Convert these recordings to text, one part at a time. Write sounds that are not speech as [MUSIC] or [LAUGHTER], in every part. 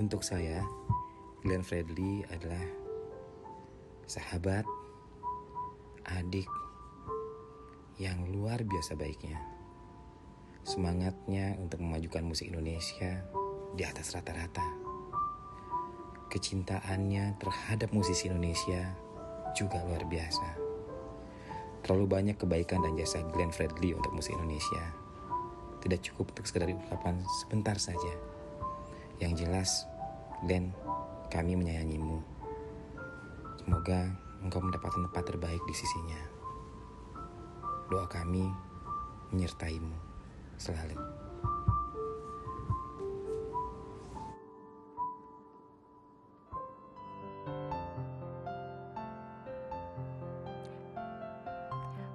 Untuk saya, Glenn Fredly adalah sahabat, adik yang luar biasa baiknya. Semangatnya untuk memajukan musik Indonesia di atas rata-rata. Kecintaannya terhadap musisi Indonesia juga luar biasa. Terlalu banyak kebaikan dan jasa Glenn Fredly untuk musik Indonesia. Tidak cukup untuk sekedar ungkapan sebentar saja. Yang jelas, Glenn, kami menyayangimu. Semoga engkau mendapatkan tempat terbaik di sisinya. Doa kami menyertaimu selalu.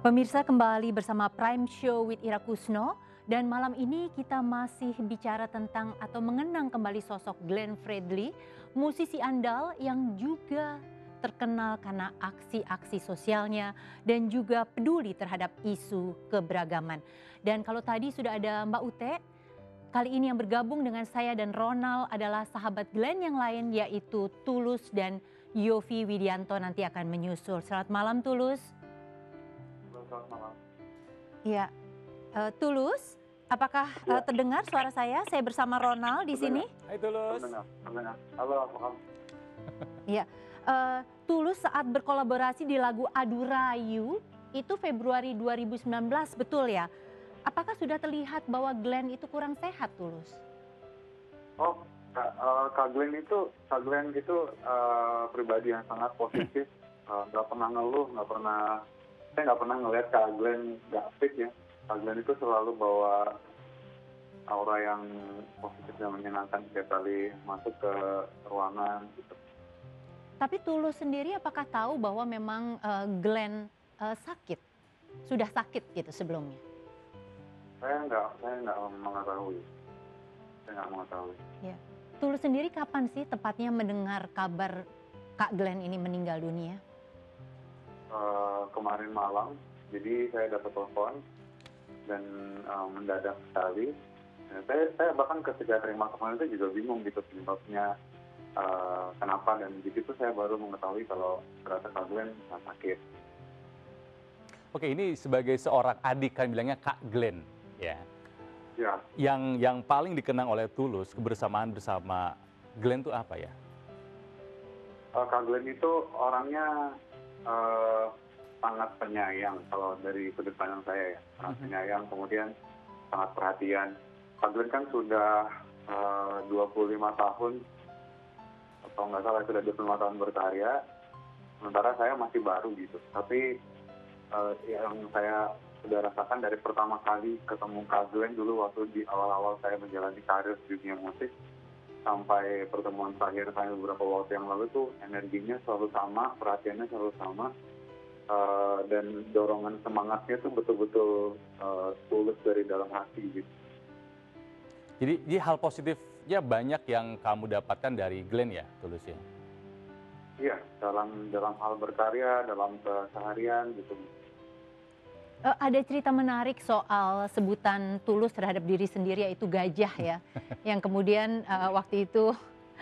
Pemirsa kembali bersama Prime Show with Ira Kusno dan malam ini kita masih bicara tentang atau mengenang kembali sosok Glenn Fredly, musisi andal yang juga terkenal karena aksi-aksi sosialnya dan juga peduli terhadap isu keberagaman. Dan kalau tadi sudah ada Mbak Ute, kali ini yang bergabung dengan saya dan Ronald adalah sahabat Glenn yang lain yaitu Tulus dan Yofi Widianto nanti akan menyusul. Selamat malam Tulus. Selamat malam. Iya, uh, Tulus, apakah uh, terdengar suara saya? Saya bersama Ronald di sini. Hai Tulus. Terdengar, terdengar. Halo, apa kabar? [LAUGHS] Iya, uh, Tulus saat berkolaborasi di lagu Adu Rayu itu Februari 2019, betul ya? Apakah sudah terlihat bahwa Glenn itu kurang sehat, Tulus? Oh, Kak, uh, Kak Glenn itu, Kak Glenn itu uh, pribadi yang sangat positif. Uh, [LAUGHS] nggak pernah ngeluh, nggak pernah, saya nggak pernah ngelihat Kak Glenn nggak fit ya. Kak Glenn itu selalu bawa aura yang positif dan menyenangkan setiap kali masuk ke ruangan gitu. Tapi Tulus sendiri apakah tahu bahwa memang uh, Glenn uh, sakit? Sudah sakit gitu sebelumnya? Saya nggak, saya nggak mengetahui. Saya nggak mengetahui. Ya. Tulus sendiri kapan sih tepatnya mendengar kabar Kak Glenn ini meninggal dunia? Uh, kemarin malam, jadi saya dapat telepon dan uh, mendadak sekali. Nah, saya, saya bahkan ketika terima telepon itu juga bingung gitu penyebabnya uh, kenapa dan di situ saya baru mengetahui kalau ternyata Kak Glenn sakit. Oke, ini sebagai seorang adik kan bilangnya Kak Glenn, ya. Ya, Yang yang paling dikenang oleh Tulus kebersamaan bersama Glenn itu apa ya? uh, Kak Glenn itu orangnya uh, sangat penyayang kalau dari sudut pandang saya ya, sangat Mhm. penyayang kemudian sangat perhatian. Kak Glenn kan sudah uh, 25 tahun atau nggak salah sudah 25 tahun berkarya, sementara saya masih baru gitu. Tapi uh, yang saya sudah rasakan dari pertama kali ketemu Kak Glenn dulu waktu di awal-awal saya menjalani karir di dunia musik sampai pertemuan terakhir saya beberapa waktu yang lalu tuh energinya selalu sama, perhatiannya selalu sama, dan dorongan semangatnya tuh betul-betul uh, tulus dari dalam hati gitu. Jadi, jadi hal positifnya banyak yang kamu dapatkan dari Glenn ya, Tulus ya? Iya, dalam dalam hal berkarya, dalam keseharian gitu. Uh, ada cerita menarik soal sebutan Tulus terhadap diri sendiri yaitu gajah ya, [LAUGHS] yang kemudian uh, waktu itu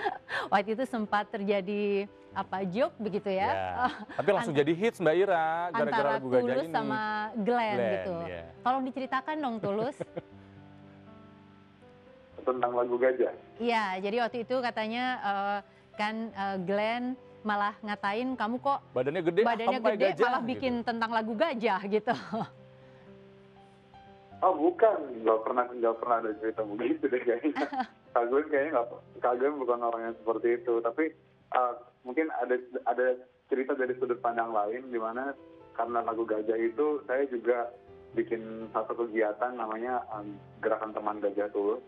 [LAUGHS] waktu itu sempat terjadi apa joke begitu ya, Ya. [LAUGHS] Tapi langsung jadi hits Mbak Ira gara-gara antara lagu gajah Tulus ini. sama Glenn, Glenn, gitu. ya. Tolong diceritakan dong Tulus. [LAUGHS] Tentang lagu gajah. Iya, jadi waktu itu katanya uh, kan uh, Glenn malah ngatain kamu kok Badannya gede, ah, badannya gede gajah, malah gitu. bikin tentang lagu gajah gitu. Oh bukan, nggak pernah nggak pernah ada cerita begitu deh kayaknya. [LAUGHS] Glenn kayaknya nggak, Glenn bukan orang yang seperti itu. Tapi uh, mungkin ada ada cerita dari sudut pandang lain di mana karena lagu gajah itu saya juga bikin satu kegiatan namanya um, gerakan teman gajah tulus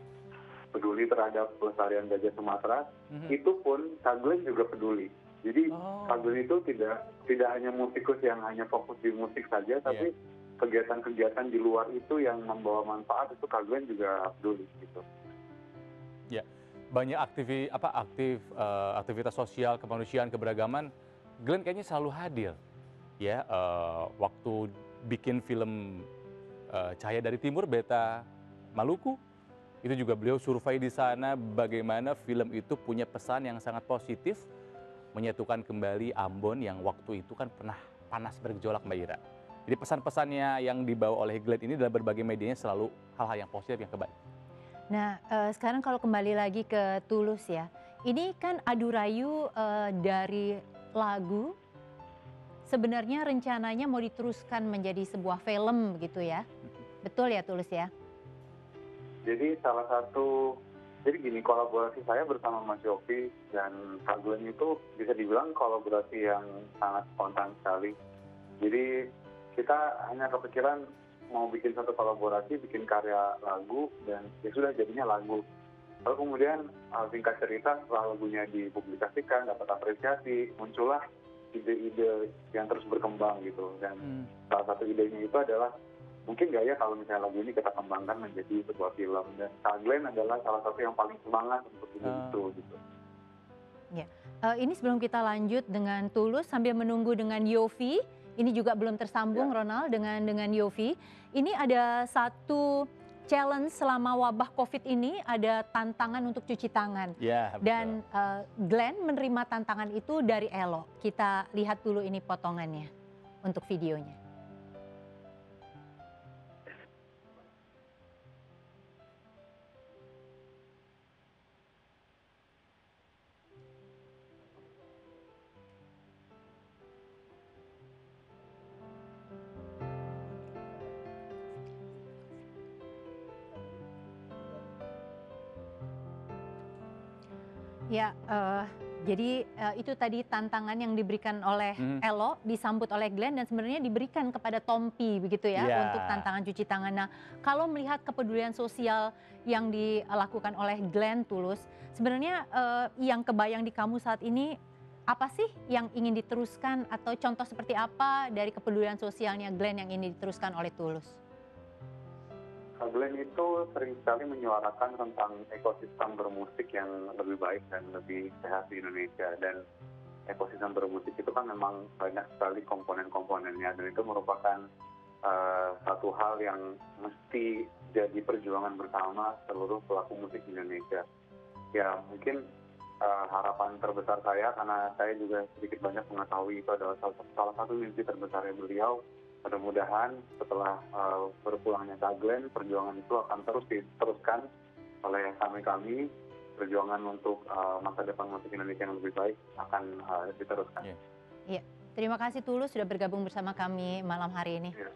peduli terhadap pelestarian gajah Sumatera. Mhm. Itu pun Kak Glenn juga peduli. Jadi Oh. Kak Glenn itu tidak tidak hanya musikus yang hanya fokus di musik saja, tapi kegiatan-kegiatan di luar itu yang membawa manfaat itu Kak Glenn juga peduli gitu. banyak aktivi apa aktif eh, aktivitas sosial kemanusiaan keberagaman Glenn kayaknya selalu hadir ya eh, waktu bikin film eh, Cahaya dari Timur Beta Maluku Itu juga beliau survei di sana bagaimana film itu punya pesan yang sangat positif menyatukan kembali Ambon yang waktu itu kan pernah panas bergejolak Mbak Ira. Jadi pesan-pesannya yang dibawa oleh Glenn ini dalam berbagai medianya selalu hal-hal yang positif yang kebalik. Nah, uh, sekarang kalau kembali lagi ke Tulus ya. Ini kan adu rayu uh, dari lagu sebenarnya rencananya mau diteruskan menjadi sebuah film gitu ya. Betul ya Tulus ya? Jadi salah satu jadi gini kolaborasi saya bersama Mas Yofi dan Kak Glenn itu bisa dibilang kolaborasi yang sangat spontan sekali. Jadi kita hanya kepikiran mau bikin satu kolaborasi, bikin karya lagu dan ya sudah jadinya lagu. Lalu kemudian uh, singkat cerita setelah lagunya dipublikasikan, dapat apresiasi, muncullah ide-ide yang terus berkembang gitu. Dan hmm. salah satu idenya itu adalah mungkin gak ya kalau misalnya lagu ini kita kembangkan menjadi sebuah film dan Kak Glenn adalah salah satu yang paling semangat untuk ini uh. itu gitu. Ya, uh, ini sebelum kita lanjut dengan Tulus sambil menunggu dengan Yofi, ini juga belum tersambung ya. Ronald dengan dengan Yofi. Ini ada satu challenge selama wabah COVID ini ada tantangan untuk cuci tangan. Ya, betul. Dan uh, Glenn menerima tantangan itu dari Elo. Kita lihat dulu ini potongannya untuk videonya. Ya, uh, jadi uh, itu tadi tantangan yang diberikan oleh hmm. Elo, disambut oleh Glenn dan sebenarnya diberikan kepada Tompi begitu ya yeah. untuk tantangan cuci tangan. Nah, kalau melihat kepedulian sosial yang dilakukan oleh Glenn Tulus, sebenarnya uh, yang kebayang di kamu saat ini apa sih yang ingin diteruskan atau contoh seperti apa dari kepedulian sosialnya Glenn yang ingin diteruskan oleh Tulus? Glenn itu sering sekali menyuarakan tentang ekosistem bermusik yang lebih baik dan lebih sehat di Indonesia dan ekosistem bermusik itu kan memang banyak sekali komponen-komponennya dan itu merupakan uh, satu hal yang mesti jadi perjuangan bersama seluruh pelaku musik Indonesia. Ya mungkin uh, harapan terbesar saya karena saya juga sedikit banyak mengetahui itu adalah salah, salah satu mimpi terbesarnya beliau mudah-mudahan setelah uh, berpulangnya Kak Glenn, perjuangan itu akan terus diteruskan oleh kami-kami. Perjuangan untuk uh, masa depan musik Indonesia yang lebih baik akan uh, diteruskan. Iya. Yeah. Terima kasih Tulus sudah bergabung bersama kami malam hari ini. Yeah.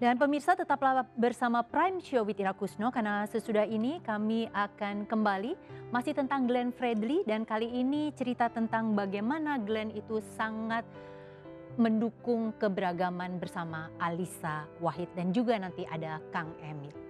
Dan pemirsa tetaplah bersama Prime Show with Ira Kusno karena sesudah ini kami akan kembali masih tentang Glenn Fredly dan kali ini cerita tentang bagaimana Glenn itu sangat mendukung keberagaman bersama Alisa Wahid dan juga nanti ada Kang Emil.